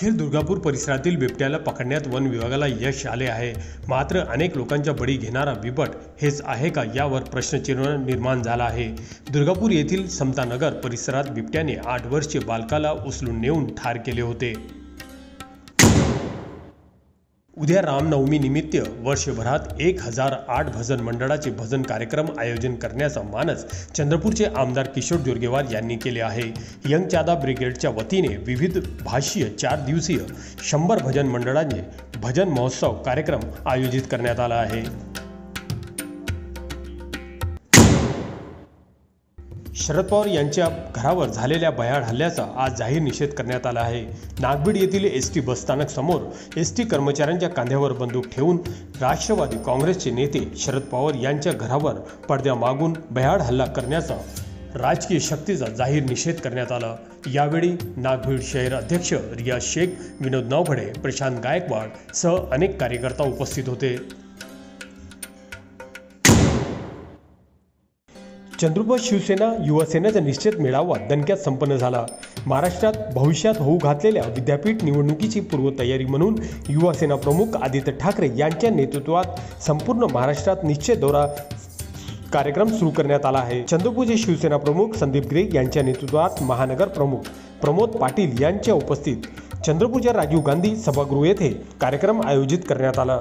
अखेर दुर्गापूर परिसरातील बिबट्याला पकडण्यात वन विभागाला यश आले आहे. मात्र अनेक लोकांच्या बळी घेणारा बिबट हेच आहे का यावर प्रश्नचिन्ह निर्माण झाला आहे. दुर्गापूर येथील समतानगर परिसरात बिबट्याने आठ वर्षीय बालकाला उचलून नेऊन ठार केले होते. उद्या रामनवमी निमित्त वर्षभरात एक हजार आठ भजन मंडळाचे भजन कार्यक्रम आयोजन करण्याचा मानस चंद्रपूरचे आमदार किशोर जोरगेवार यांनी केले आहे. यंग चादा ब्रिगेडच्या वतीने विविध भाषीय चार दिवसीय शंभर भजन मंडळांचे भजन महोत्सव कार्यक्रम आयोजित करण्यात आला आहे. शरद पवार यांच्या घरावर झालेल्या भयाड हल्ल्याचा आज जाहीर निषेध करण्यात आला आहे. नागबीड येथील एस टी बसस्थानक समोर एस टी कर्मचाऱ्यांच्या कांद्यावर बंदूक ठेवून राष्ट्रवादी काँग्रेसचे नेते शरद पवार यांच्या घरावर पडद्या मागून भयाड हल्ला करण्याचा राजकीय शक्तीचा जाहीर निषेध करण्यात आला. यावेळी नागभीड शहर अध्यक्ष रियाज शेख विनोद नावफडे प्रशांत गायकवाड सह अनेक कार्यकर्ता उपस्थित होते. चंद्रपूर शिवसेना युवासेनेचा निश्चित मेळावा दणक्यात संपन्न झाला. महाराष्ट्रात भविष्यात होऊ घातलेल्या विद्यापीठ निवडणुकीची पूर्वतयारी म्हणून युवासेना प्रमुख आदित्य ठाकरे यांच्या नेतृत्वात संपूर्ण महाराष्ट्रात निश्चित दौरा कार्यक्रम सुरू करण्यात आला आहे. चंद्रपूरचे शिवसेना प्रमुख संदीप ग्रे यांच्या नेतृत्वात महानगर प्रमुख प्रमोद पाटील यांच्या उपस्थित चंद्रपूरच्या राजीव गांधी सभागृह येथे कार्यक्रम आयोजित करण्यात आला.